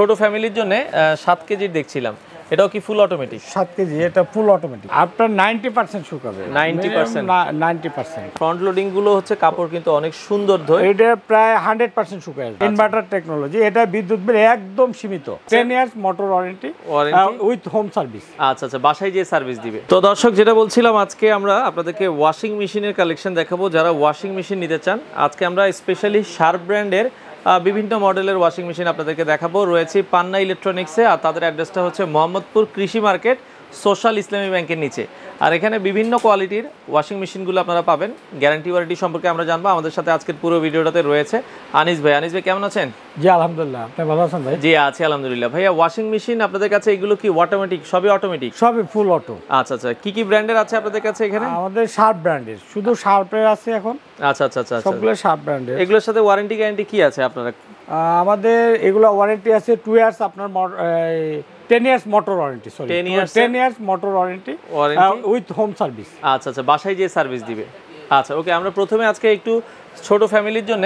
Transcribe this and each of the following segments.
ছোট ফ্যামিলির জন্য সাত কেজির দেখছিলাম। এটাও কি ফুল অটোমেটিক সাত কেজি এটা ফুল অটোমেটিক আপনার নাইনটি পার্সেন্ট শুকাবে 90% নাইনটি পার্সেন্ট ফ্রন্ট লোডিংগুলো হচ্ছে কাপড় কিন্তু অনেক সুন্দর ধোয়। এটা প্রায় হান্ড্রেড পার্সেন্ট শুকায়। ইনভার্টার টেকনোলজি এটা বিদ্যুৎ বিল একদম সীমিত। Ten years motor warranty with home service আচ্ছা আচ্ছা বাসায় যে সার্ভিস দিবে। তো দর্শক যেটা বলছিলাম আজকে আমরা আপনাদেরকে ওয়াশিং মেশিনের কালেকশন দেখাবো। যারা ওয়াশিং মেশিন নিতে চান আজকে আমরা স্পেশালি শার্প ব্র্যান্ডের বিভিন্ন মডেলের ওয়াশিং মেশিন আপনাদেরকে দেখাবো। রয়েছে পান্না ইলেকট্রনিক্সে আর তাদের অ্যাড্রেসটা হচ্ছে মোহাম্মদপুর কৃষি মার্কেট সোশ্যাল ইসলামী ব্যাংকের নিচে। আর এখানে বিভিন্ন কোয়ালিটির ওয়াশিং মেশিনগুলো আপনারা পাবেন। গ্যারান্টি ওয়ারেন্টি সম্পর্কে আমরা জানব। আমাদের সাথে আজকের পুরো ভিডিওটাতে রয়েছে আনিস ভাই। আনিস ভাই কেমন আছেন? জি আলহামদুলিল্লাহ। আপনি ভালো আছেন ভাই? জি আছি আলহামদুলিল্লাহ। ভাইয়া ওয়াশিং মেশিন আপনাদের কাছে এগুলো কি অটোমেটিক সবই অটোমেটিক সবই ফুল অটো আচ্ছা আচ্ছা। কি কি ব্র্যান্ডের আছে আপনাদের কাছে এখানে? আমাদের শার্প ব্র্যান্ডের শুধু শার্পের আছে এখন। আচ্ছা আচ্ছা আচ্ছা আচ্ছা। সবগুলো শার্প ব্র্যান্ডের এগুলোর সাথে ওয়ারেন্টি গ্যারান্টি কি আছে আপনারা? আমাদের এগুলো ওয়ারেন্টি আছে টু ইয়ার্স আপনার ten years motor warranty sorry 10 years ten years motor warranty? With home service আচ্ছা আচ্ছা বাসায় যে সার্ভিস দিবে। আচ্ছা ওকে আমরা প্রথমে আজকে একটু ছোট ফ্যামিলির জন্য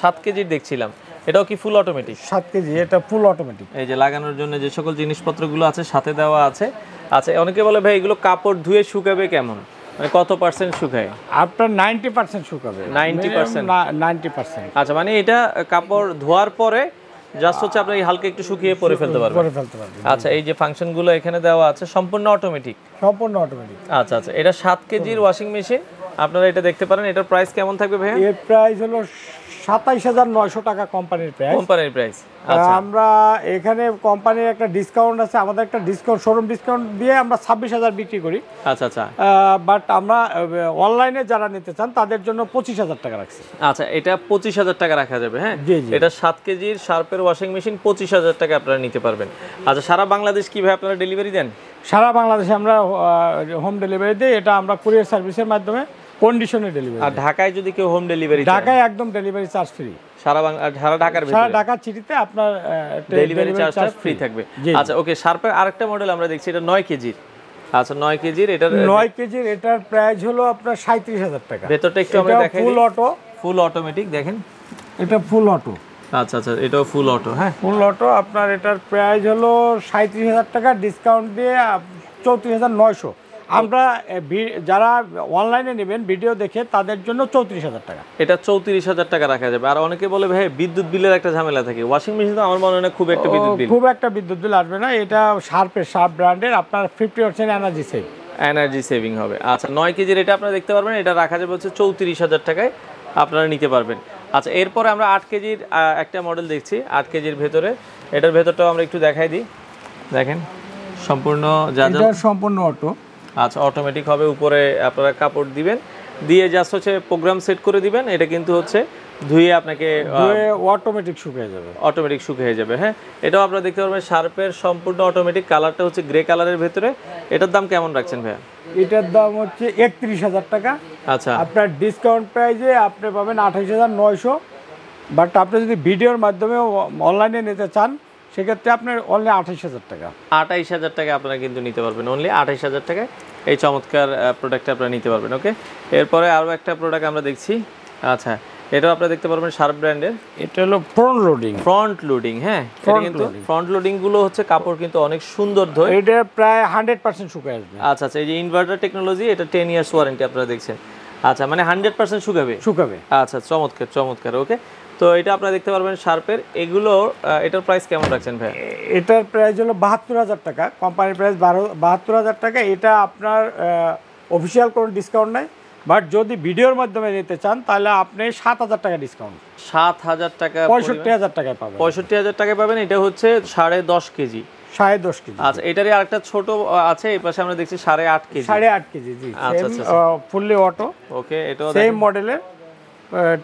সাত কেজির দেখছিলাম। এটাও কি ফুল অটোমেটিক সাত কেজি এটা ফুল অটোমেটিক এই যে লাগানোর জন্য যে সকল জিনিসপত্রগুলো আছে সাথে দেওয়া আছে। আচ্ছা অনেকে বলে ভাই এগুলো কাপড় ধুয়ে শুকাবে কেমন? মানে কত পার্সেন্ট শুকায়? আপনার নাইনটি পার্সেন্ট শুকাবে। 90 পার্সেন্ট 90 পার্সেন্ট আচ্ছা মানে এটা কাপড় ধোয়ার পরে জাস্ট হচ্ছে আপনি হালকা একটু শুকিয়ে পরে ফেলতে পারবেন। পরে ফেলতে পারবেন। আচ্ছা এই যে ফাংশনগুলো এখানে দেওয়া আছে সম্পূর্ণ অটোমেটিক সম্পূর্ণ অটোমেটিক আচ্ছা আচ্ছা এটা সাত কেজির ওয়াশিং মেশিন আপনারা এটা দেখতে পারেন এটার প্রাইস কেমন থাকবে ভাইয়া? এর প্রাইস হলো সাতাইশ হাজার নয়শো টাকা কোম্পানির প্রাইস কোম্পানির প্রাইস আমরা এখানে কোম্পানির একটা ডিসকাউন্ট আছে আমাদের একটা ডিসকাউন্ট শোরুম ডিসকাউন্ট দিয়ে আমরা ছাব্বিশ হাজার বিক্রি করি। আচ্ছা আচ্ছা। বাট আমরা অনলাইনে যারা নিতে চান তাদের জন্য পঁচিশ হাজার টাকা রাখছি। আচ্ছা এটা পঁচিশ হাজার টাকা রাখা যাবে হ্যাঁ। এটা সাত কেজির শার্পের ওয়াশিং মেশিন পঁচিশ হাজার টাকা আপনারা নিতে পারবেন। আচ্ছা সারা বাংলাদেশ কীভাবে আপনারা ডেলিভারি দেন? সারা বাংলাদেশে আমরা হোম ডেলিভারি দিই এটা আমরা কুরিয়ার সার্ভিসের মাধ্যমে। কন্ডিশনে ডেলিভারি আর ঢাকায় যদি কেউ হোম ডেলিভারি ঢাকায় একদম ডেলিভারি চার্জ ফ্রি সারা বাংলা সারা ঢাকার সারা ঢাকার চিঠিতে আপনার ডেলিভারি চার্জটা ফ্রি থাকবে। আচ্ছা ওকে শার্পের আরেকটা মডেল আমরা দেখছি এটা নয় কেজির। আচ্ছা নয় কেজির এটার নয় কেজির এটার প্রাইস হলো আপনার সাঁত্রিশ হাজার টাকা। ভেতরটা একটু আমরা দেখাই ফুল অটো ফুল অটোমেটিক দেখেন। এটা ফুল অটো আচ্ছা আচ্ছা এটাও ফুল অটো হ্যাঁ? ফুল অটো আপনার এটার প্রাইস হলো সাঁত্রিশ হাজার টাকা ডিসকাউন্ট দিয়ে চৌত্রিশ হাজার নয়শো। আমরা যারা অনলাইনে নেবেন ভিডিও দেখে তাদের জন্য চৌত্রিশ হাজার টাকা। এটা চৌত্রিশ হাজার টাকা রাখা যাবে। আর অনেকে বলে ভাই বিদ্যুৎ বিলের একটা ঝামেলা থাকে। ওয়াশিং মেশিন তো আমার মনে হয় খুব একটা বিদ্যুৎ বিল। খুব একটা বিদ্যুৎ বিল আসবে না। এটা শার্পের শার্প ব্র্যান্ডের আপনার fifty percent energy save energy saving হবে। আচ্ছা নয় কেজির এটা আপনারা দেখতে পারবেন এটা রাখা যাবে হচ্ছে চৌত্রিশ হাজার টাকায়। আপনারা নিতে পারবেন। আচ্ছা এরপরে আমরা আট কেজির একটা মডেল দেখছি আট কেজির ভেতরে। এটার ভেতরটাও আমরা একটু দেখাই দিই। দেখেন সম্পূর্ণ যা সম্পূর্ণ অটো আচ্ছা অটোমেটিক হবে উপরে আপনারা কাপড় দিবেন। দিয়ে জাস্ট হচ্ছে প্রোগ্রাম সেট করে দিবেন। এটা কিন্তু হচ্ছে ধুয়ে আপনাকে অটোমেটিক শুকিয়ে যাবে। অটোমেটিক শুকিয়ে যাবে হ্যাঁ? এটাও আপনারা দেখতে পারবেন শার্পের সম্পূর্ণ অটোমেটিক কালারটা হচ্ছে গ্রে কালারের ভেতরে। এটার দাম কেমন রাখছেন ভাইয়া? এটার দাম হচ্ছে একত্রিশ হাজার টাকা। আচ্ছা। আপনার ডিসকাউন্ট প্রাইজে আপনি পাবেন আঠাশ হাজার নয়শো। বাট আপনি যদি ভিডিওর মাধ্যমে অনলাইনে নিতে চান সেক্ষেত্রে আপনার অনলি আঠাশ হাজার টাকা। আঠাইশ হাজার টাকা আপনারা কিন্তু নিতে পারবেন। অনলি আঠাইশ হাজার টাকায় এই চমৎকার প্রোডাক্টটা আপনারা নিতে পারবেন ওকে এরপরে আরও একটা প্রোডাক্ট আমরা দেখছি। আচ্ছা এটাও আপনারা দেখতে পারবেন শার্প ব্র্যান্ডের এটা হলো ফ্রন্ট লোডিং ফ্রন্ট লোডিং হ্যাঁ? কিন্তু ফ্রন্ট লোডিংগুলো হচ্ছে কাপড় কিন্তু অনেক সুন্দর ধোয়। এটা প্রায় হান্ড্রেড পার্সেন্ট শুকিয়ে আসবে। আচ্ছা আচ্ছা এই যে ইনভার্টার টেকনোলজি এটা টেন ইয়ার্স ওয়ারেন্টি আপনারা দেখছেন। আচ্ছা মানে হান্ড্রেড পার্সেন্ট শুকাবে? শুকাবে। আচ্ছা চমৎকার চমৎকার ওকে তো এটা আপনারা দেখতে পারবেন শার্পের। এগুলো এটার প্রাইস কেমন রাখছেন ভাই এটার প্রাইস হলো বাহাত্তর হাজার টাকা। কোম্পানির প্রাইস বারো বাহাত্তর হাজার টাকা। এটা আপনার অফিসিয়াল কোনো ডিসকাউন্ট নাই। বাট যদি ভিডিওর মাধ্যমে নিতে চান তাহলে আপনি সাত হাজার টাকা ডিসকাউন্ট সাত হাজার টাকা পঁয়ষট্টি হাজার টাকায় পাবেন। পঁয়ষট্টি হাজার টাকা পাবেন। এটা হচ্ছে সাড়ে দশ কেজি। সাড়ে দশ কেজি। আচ্ছা এটারই আরেকটা ছোট আছে। এই পাশে আমরা দেখছি সাড়ে আট কেজি। সাড়ে আট কেজি জি। আচ্ছা, আচ্ছা, ফুললি অটো ওকে এটা সেম মডেলের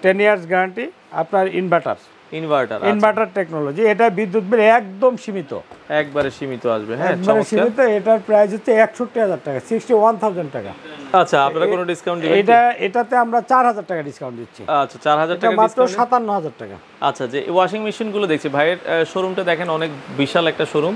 টেন ইয়ার্স গ্যারান্টি আপনার ইনভার্টার ইনভার্টার ইনভার্টার টেকনোলজি এটা বিদ্যুৎ বিল একদম সীমিত। একবারে সীমিত আসবে হ্যাঁ একবারে সীমিত এটার প্রাইস হচ্ছে একষট্টি হাজার টাকা সিক্সটি ওয়ান থাউজেন্ড টাকা। আচ্ছা আপনারা কোনো ডিসকাউন্ট দিবেন এটা এটাতে আমরা চার হাজার টাকা ডিসকাউন্ট দিচ্ছি। আচ্ছা চার হাজার এটা টাকা মাত্র discount? সাতান্ন হাজার টাকা। আচ্ছা যে ওয়াশিং মেশিনগুলো দেখছি ভাইয়ের শোরুমটা দেখেন অনেক বিশাল একটা শোরুম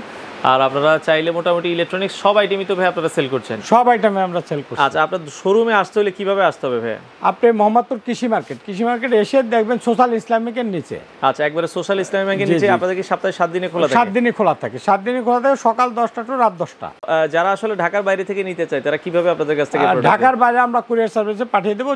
আর আপনারা চাইলে মোটামুটি ইলেকট্রনিক্স সব আইটেমই তো ভাই আপনারা সেল করছেন। সব আইটেমে আমরা সেল করছি। আচ্ছা আপনার শোরুমে আসতে হলে কীভাবে আসতে হবে ভাই? আপনি মোহাম্মদপুর কৃষি মার্কেট। কৃষি মার্কেট এসে দেখবেন সোশ্যাল ইসলামিকের নিচে। আচ্ছা একবারে সোশ্যাল ইসলামী ব্যাংকের নিচে আপনাদের কি সপ্তাহে সাত দিনে খোলা সাত থাকে দিনই খোলা থাকে। সাত দিনই খোলা থাকে সকাল দশটা টু রাত দশটা। যারা আসলে ঢাকার বাইরে থেকে নিতে চায় তারা কীভাবে আপনাদের কাছ থেকে ঢাকার বাইরে আমরা কুরিয়ার সার্ভিসে পাঠিয়ে দেবো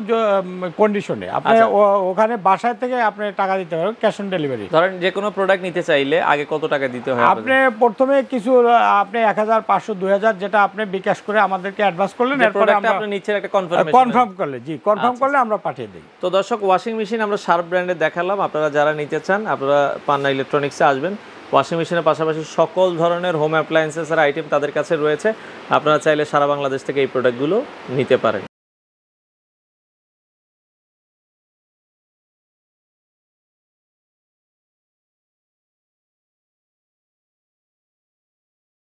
কন্ডিশনে আপনি আচ্ছা। ওখানে বাসায় থেকে আপনি টাকা দিতে পারবেন ক্যাশ অন ডেলিভারি ধরেন যে কোনো প্রোডাক্ট নিতে চাইলে আগে কত টাকা দিতে হয় আপনি প্রথমে কিছু আপনি এক হাজার পাঁচশো দুই হাজার যেটা আপনি বিকাশ করে আমাদেরকে অ্যাডভান্স করলেন এরপরে প্রোডাক্টটা আপনি নিচ্ছেন একটা কনফার্মেশন কনফার্ম করলে জি কনফার্ম করলে আমরা পাঠিয়ে দিই। তো দর্শক ওয়াশিং মেশিন আমরা শার্প ব্র্যান্ডে দেখালাম আপনারা যারা নিতে চান আপনারা পান্না ইলেকট্রনিক্সে আসবেন। ওয়াশিং মেশিনের পাশাপাশি সকল ধরনের হোম অ্যাপ্লায়েন্সেসের আইটেম তাদের কাছে রয়েছে। আপনারা চাইলে সারা বাংলাদেশ থেকে এই প্রোডাক্টগুলো নিতে পারেন।